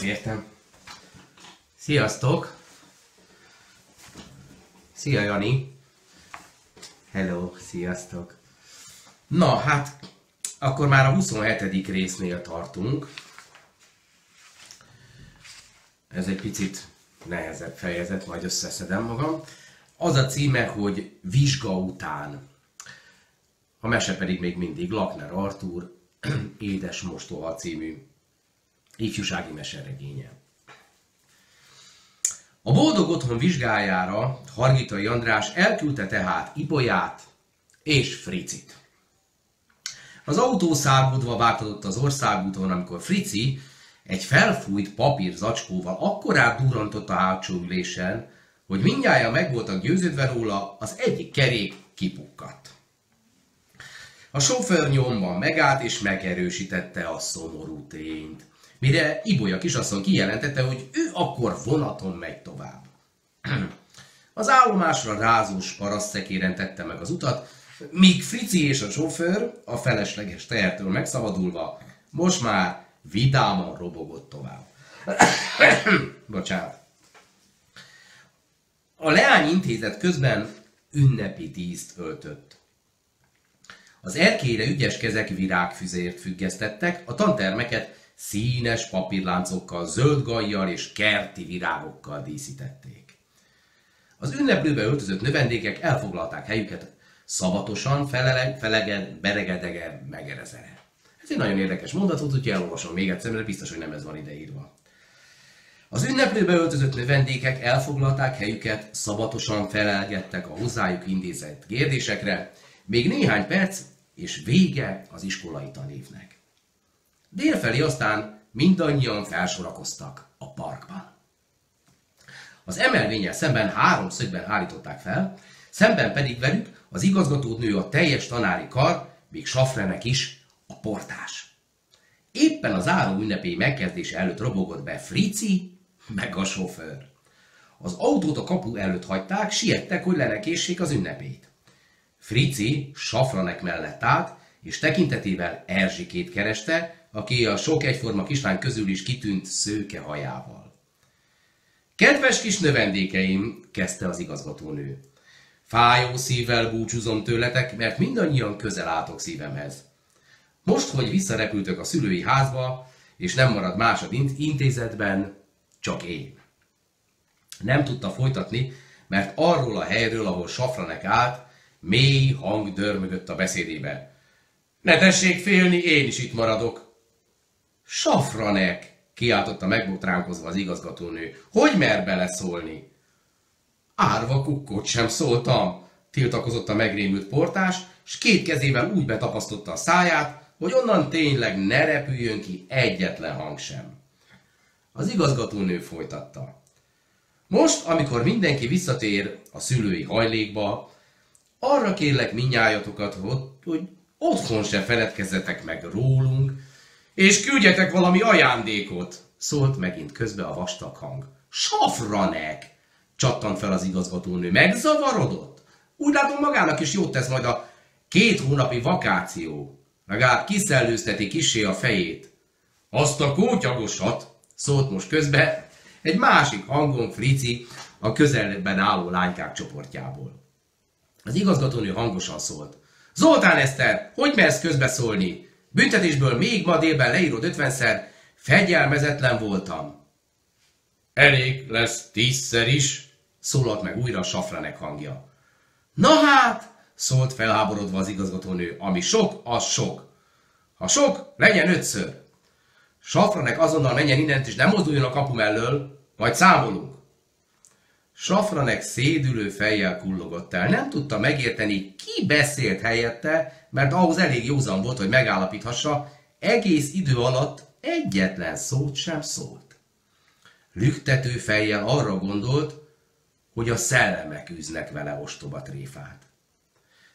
Megértem. Sziasztok! Szia Jani! Hello, sziasztok! Na, hát akkor már a 27. résznél tartunk. Ez egy picit nehezebb fejezet, majd összeszedem magam. Az a címe, hogy Vizsga után. A mese pedig még mindig Lakner Artúr, Édes Mostoha című ifjúsági meseregénye. A boldog otthon vizsgájára Hargitai András elküldte tehát Ibolyát és Fricit. Az autó szágódva változott az országúton, amikor Frici egy felfújt papír zacskóval akkorát durantott a hátsó ülésen, hogy mindjárt meg voltak győződve róla, az egyik kerék kipukkadt. A sofőr nyomban megállt és megerősítette a szomorú tényt. Mire Ibolya kisasszony kijelentette, hogy ő akkor vonaton megy tovább. Az állomásra rázós parasztszekéren tette meg az utat, míg Frici és a sofőr a felesleges tehertől megszabadulva most már vidáman robogott tovább. Bocsánat. A leány intézet közben ünnepi díszt öltött. Az erkélyre ügyes kezek virágfüzért függesztettek, a tantermeket színes papírláncokkal, zöld gajjal és kerti virágokkal díszítették. Az ünneplőbe öltözött növendékek elfoglalták helyüket szabatosan, feleleg, felege, beregedege, megerezere. Ez egy nagyon érdekes mondat úgyhogy elolvasom még egyszer, mert biztos, hogy nem ez van ideírva. Az ünneplőbe öltözött növendékek elfoglalták helyüket, szabatosan felelgettek a hozzájuk intézett kérdésekre, még néhány perc, és vége az iskolai tanévnek. Délfelé aztán mindannyian felsorakoztak a parkban. Az emelvényel szemben három szögben állították fel, szemben pedig velük az igazgatónő a teljes tanári kar, még Safrenek is a portás. Éppen az álló ünnepély megkezdése előtt robogott be Frici, meg a sofőr. Az autót a kapu előtt hagyták, siettek, hogy lenekéssék az ünnepét. Frici Safranek mellett állt, és tekintetével Erzsikét kereste, aki a sok egyforma kislány közül is kitűnt szőke hajával. Kedves kis növendékeim, kezdte az igazgatónő. Fájó szívvel búcsúzom tőletek, mert mindannyian közel álltok szívemhez. Most, hogy visszarepültök a szülői házba, és nem marad más intézetben, csak én. Nem tudta folytatni, mert arról a helyről, ahol Safranek állt, mély hang dörmögött a beszédébe. Ne tessék félni, én is itt maradok. Safranek, kiáltotta megbotránkozva az igazgatónő. Hogy mer beleszólni? Árva kukkot sem szóltam, tiltakozott a megrémült portás, s két kezével úgy betapasztotta a száját, hogy onnan tényleg ne repüljön ki egyetlen hang sem. Az igazgatónő folytatta. Most, amikor mindenki visszatér a szülői hajlékba, arra kérlek minnyájatokat, hogy otthon se feledkezzetek meg rólunk, és küldjetek valami ajándékot, szólt megint közbe a vastag hang. Safranek! csattant fel az igazgatónő. Megzavarodott? Úgy látom magának is jót tesz majd a két hónapi vakáció. Legalább kiszellőzteti kisé a fejét. Azt a kótyagosat, szólt most közbe egy másik hangon Frici a közelben álló lánykák csoportjából. Az igazgatónő hangosan szólt. Zoltán Eszter, hogy mersz közbeszólni? Büntetésből még ma délben leírod ötvenszer, fegyelmezetlen voltam. Elég lesz tízszer is, szólalt meg újra a safranek hangja. Na hát, szólt felháborodva az igazgatónő, ami sok, az sok. Ha sok, legyen ötször. Safranek azonnal menjen innen, és nem mozduljon a kapu mellől, majd számolunk. Safranek szédülő fejjel kullogott el. Nem tudta megérteni, ki beszélt helyette, mert ahhoz elég józan volt, hogy megállapíthassa, egész idő alatt egyetlen szót sem szólt. Lüktető fejjel arra gondolt, hogy a szellemek űznek vele ostoba tréfát.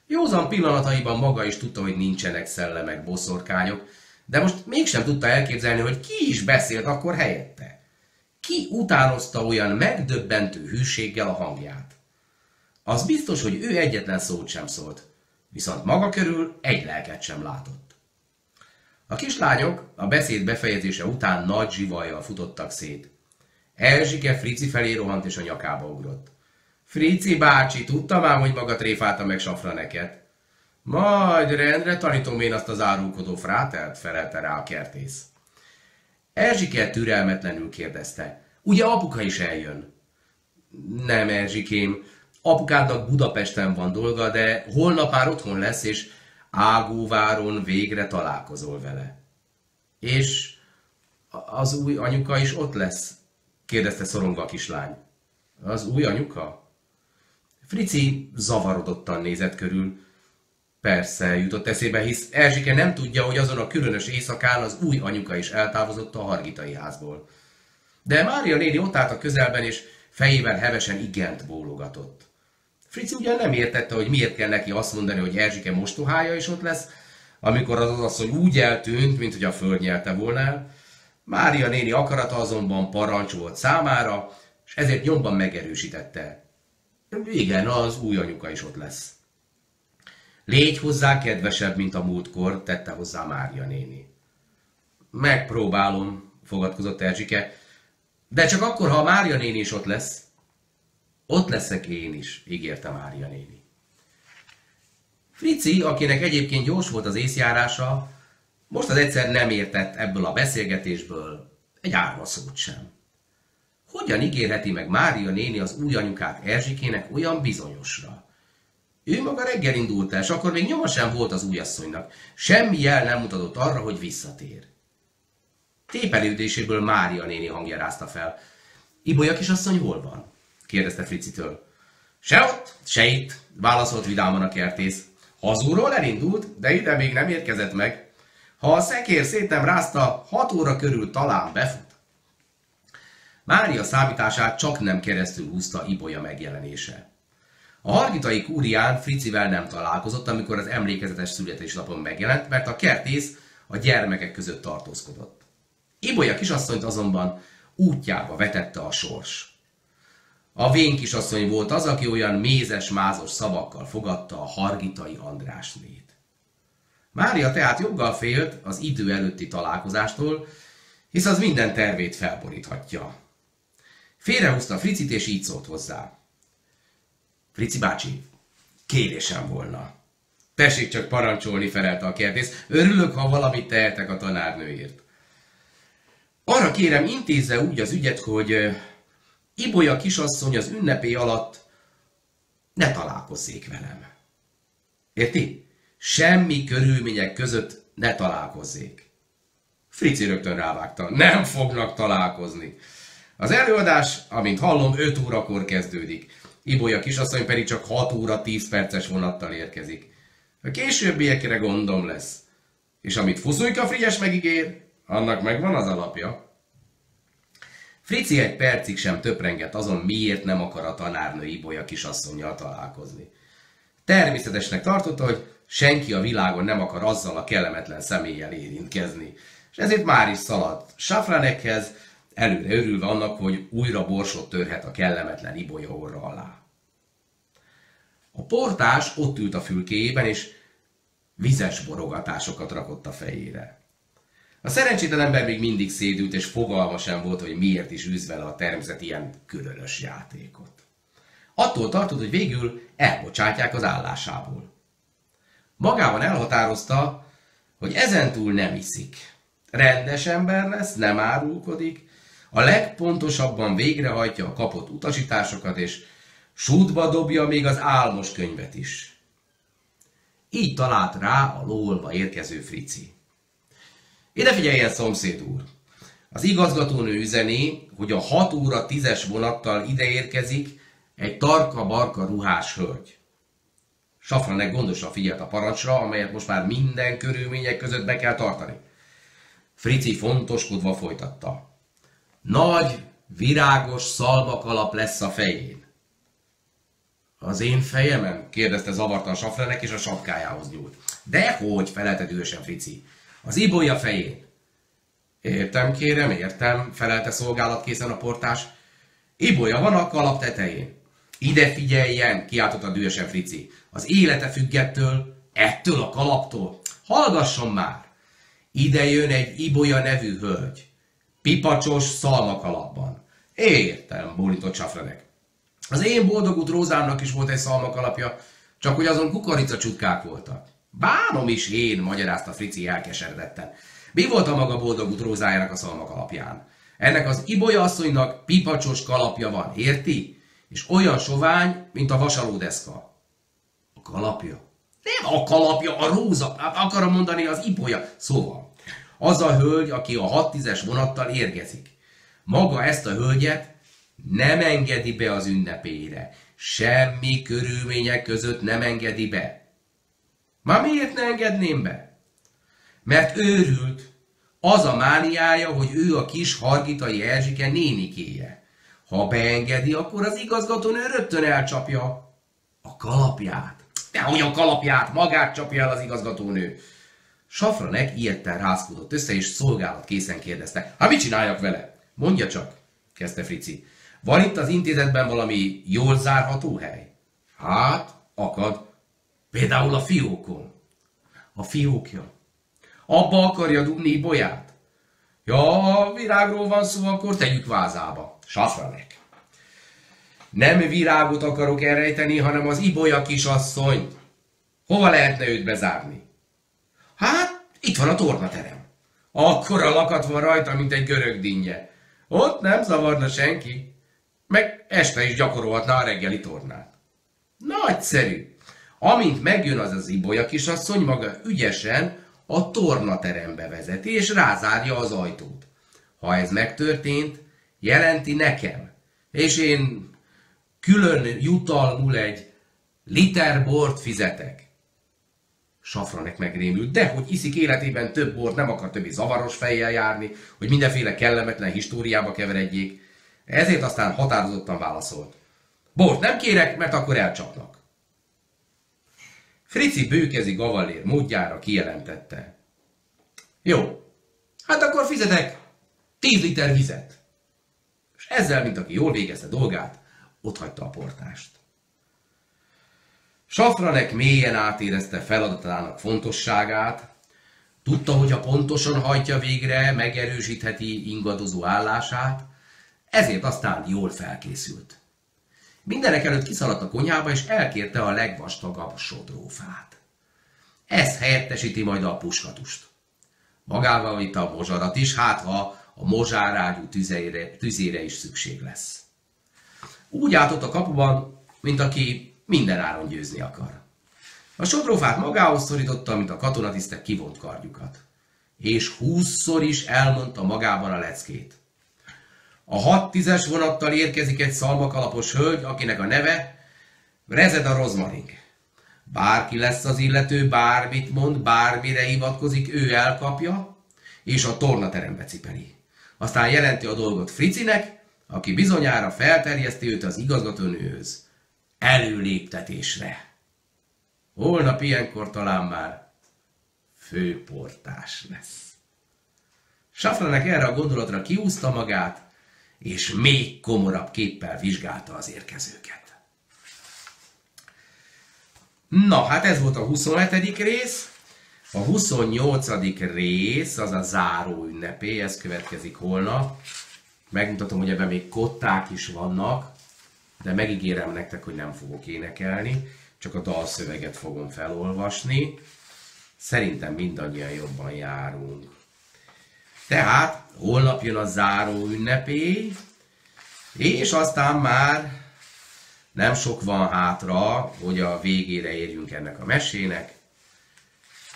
Józan pillanataiban maga is tudta, hogy nincsenek szellemek, boszorkányok, de most mégsem tudta elképzelni, hogy ki is beszélt akkor helyette. Ki utánozta olyan megdöbbentő hűséggel a hangját? Az biztos, hogy ő egyetlen szót sem szólt, viszont maga körül egy lelket sem látott. A kislányok a beszéd befejezése után nagy zsivajjal futottak szét. Erzsike Frici felé rohant és a nyakába ugrott. Frici bácsi, tudta már, hogy maga tréfálta meg safra neked? Majd rendre tanítom én azt az árulkodó frátert, felelte rá a kertész. Erzsike türelmetlenül kérdezte. Ugye apuka is eljön? Nem, Erzsikém. Apukádnak Budapesten van dolga, de holnap már otthon lesz, és Ágóváron végre találkozol vele. És az új anyuka is ott lesz? kérdezte szorongva a kislány. Az új anyuka? Frici zavarodottan nézett körül. Persze, jutott eszébe, hisz Erzsike nem tudja, hogy azon a különös éjszakán az új anyuka is eltávozott a hargitai házból. De Mária néni ott állt a közelben, és fejével hevesen igent bólogatott. Frici ugyan nem értette, hogy miért kell neki azt mondani, hogy Erzsike mostohája is ott lesz, amikor az asszony úgy eltűnt, mint hogy a föld nyelte volna el. Mária néni akarata azonban parancs volt számára, és ezért nyomban megerősítette. Igen, az új anyuka is ott lesz. Légy hozzá kedvesebb, mint a múltkor, tette hozzá Mária néni. Megpróbálom, fogadkozott Erzsike, de csak akkor, ha a Mária néni is ott lesz. Ott leszek én is, ígérte Mária néni. Frici, akinek egyébként gyors volt az észjárása, most az egyszer nem értett ebből a beszélgetésből egy árva szót sem. Hogyan ígérheti meg Mária néni az új anyukát Erzsikének olyan bizonyosra? Ő maga reggel indult el, és akkor még nyoma sem volt az újasszonynak. Semmi jel nem mutatott arra, hogy visszatér. Tépelődéséből Mária néni hangja rázta fel. Ibolya kisasszony hol van? kérdezte Fricitől. Se ott, se itt, válaszolt vidáman a kertész. Hazúról elindult, de ide még nem érkezett meg. Ha a szekér szét nem rázta, hat óra körül talán befut. Mária számítását csak nem keresztül húzta Ibolya megjelenése. A hargitai kúrián Fricivel nem találkozott, amikor az emlékezetes születésnapon megjelent, mert a kertész a gyermekek között tartózkodott. Ibolya kisasszonyt azonban útjába vetette a sors. A vén kisasszony volt az, aki olyan mézes-mázos szavakkal fogadta a hargitai Andrásnét. Mária tehát joggal félt az idő előtti találkozástól, hisz az minden tervét felboríthatja. Félrehúzta Fricit, és így szólt hozzá. Frici bácsi, kérésem volna. Tessék csak parancsolni, felelte a kertész. Örülök, ha valamit tehetek a tanárnőért. Arra kérem, intézze úgy az ügyet, hogy Ibolya kisasszony az ünnepé alatt ne találkozzék velem. Érti? Semmi körülmények között ne találkozzék. Frici rögtön rávágta. Nem fognak találkozni. Az előadás, amint hallom, 5 órakor kezdődik. Ibolya kisasszony pedig csak 6 óra 10 perces vonattal érkezik. A későbbiekre gondom lesz. És amit Fuszújka Frigyes megígér, annak megvan az alapja. Frici egy percig sem töprengett azon, miért nem akar a tanárnő Ibolya kisasszonyjal találkozni. Természetesnek tartotta, hogy senki a világon nem akar azzal a kellemetlen személlyel érintkezni, és ezért már is szaladt Safranekhez, előre örülve annak, hogy újra borsot törhet a kellemetlen Ibolya orra alá. A portás ott ült a fülkéjében, és vizes borogatásokat rakott a fejére. A szerencsétlen ember még mindig szédült, és fogalma sem volt, hogy miért is űz vele a természet ilyen különös játékot. Attól tartott, hogy végül elbocsátják az állásából. Magában elhatározta, hogy ezentúl nem iszik. Rendes ember lesz, nem árulkodik, a legpontosabban végrehajtja a kapott utasításokat, és sútba dobja még az álmos könyvet is. Így talált rá a lólva érkező Frici. Ide figyeljen, szomszéd úr! Az igazgatónő üzeni, hogy a 6 óra 10-es vonattal ide érkezik egy tarka-barka ruhás hölgy. Safranek gondosan figyelt a parancsra, amelyet most már minden körülmények között be kell tartani. Frici fontoskodva folytatta. Nagy, virágos szalmakalap lesz a fején. Az én fejemen? kérdezte zavartan Safranek, és a sapkájához nyúlt. Dehogy, felelte dühösen Frici. Az ibolya fején. Értem, kérem, értem, felelte szolgálatkészen a portás. Ibolya van a kalap tetején. Ide figyeljen, kiáltotta dühösen Frici. Az élete függettől, ettől a kalaptól. Hallgasson már! ide jön egy Ibolya nevű hölgy. Pipacsos szalmakalapban. Értem, bólintott Csafrenek. Az én boldogút rózámnak is volt egy szalmakalapja, csak hogy azon kukorica csutkák voltak. Bánom is én, magyarázta Frici elkeseredetten. Mi volt a maga boldogút rózájának a szalmakalapján? Ennek az Ibolya asszonynak pipacsos kalapja van, érti? És olyan sovány, mint a vasalódeszka. A kalapja? Nem a kalapja, a róza, hát akarom mondani az Ibolya. Szóval, az a hölgy, aki a 6 10 vonattal érkezik. Maga ezt a hölgyet nem engedi be az ünnepére. Semmi körülmények között nem engedi be. Már miért ne engedném be? Mert őrült. Az a mániája, hogy ő a kis Hargitai Erzsike nénikéje. Ha beengedi, akkor az igazgatónő rögtön elcsapja a kalapját. Dehogy a kalapját, magát csapja el az igazgatónő. Safranek ilyetten rázkódott össze, és szolgálat készen kérdezte. Hát mit csináljak vele? Mondja csak, kezdte Frici. Van itt az intézetben valami jól zárható hely? Hát, akad. Például a fiókon. A fiókja. Abba akarja dugni bolyát? Ja, ha virágról van szó, akkor tegyük vázába. Safranek. Nem virágot akarok elrejteni, hanem az ibolya kisasszonyt. Hova lehetne őt bezárni? Hát, itt van a tornaterem. Akkor a lakat van rajta, mint egy görög dinnye. Ott nem zavarna senki. Meg este is gyakorolhatná a reggeli tornát. Nagyszerű. Amint megjön az az ibolya kisasszony, maga ügyesen a tornaterembe vezeti, és rázárja az ajtót. Ha ez megtörtént, jelenti nekem, és én külön jutalmul egy liter bort fizetek. Safranek megrémült, de hogy iszik életében több bort, nem akar többi zavaros fejjel járni, hogy mindenféle kellemetlen históriába keveredjék. Ezért aztán határozottan válaszolt. Bort nem kérek, mert akkor elcsapnak. Frici bőkezi gavallér módjára kijelentette. Jó, hát akkor fizetek tíz liter vizet. És ezzel, mint aki jól végezte dolgát, otthagyta a portást. Safranek mélyen átérezte feladatának fontosságát, tudta, hogy ha pontosan hajtja végre, megerősítheti ingadozó állását, ezért aztán jól felkészült. Mindenek előtt kiszaladt a konyhába, és elkérte a legvastagabb sodrófát. Ez helyettesíti majd a puskatust. Magával vitte a mozsarat is, hát ha a mozsárágyú tüzére, tüzére is szükség lesz. Úgy átott a kapuban, mint aki minden áron győzni akar. A sodrófát magához szorította, mint a katonatisztek kivont kardjukat. És húszszor is elmondta magában a leckét. A hat tízes vonattal érkezik egy szalmakalapos hölgy, akinek a neve Rezeda Rozmaring. Bárki lesz az illető, bármit mond, bármire hivatkozik, ő elkapja, és a tornaterembe cipeli. Aztán jelenti a dolgot Fricinek, aki bizonyára felterjeszti őt az igazgatónőhöz. Előléptetésre. Holnap ilyenkor talán már főportás lesz. Safranek erre a gondolatra kiúzta magát, és még komorabb képpel vizsgálta az érkezőket. Na, hát ez volt a 27. rész. A 28. rész, az a záró ünnepé, ez következik holnap. Megmutatom, hogy ebben még kották is vannak, de megígérem nektek, hogy nem fogok énekelni, csak a dalszöveget fogom felolvasni. Szerintem mindannyian jobban járunk. Tehát holnap jön a záró ünnepé, és aztán már nem sok van hátra, hogy a végére érjünk ennek a mesének,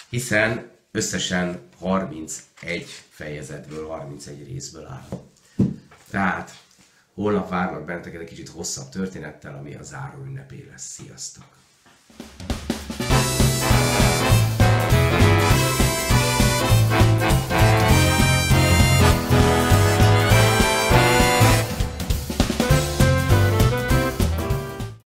hiszen összesen 31 fejezetből, 31 részből áll. Tehát holnap várnak benneteket egy kicsit hosszabb történettel, ami a záró ünnepé lesz. Sziasztok!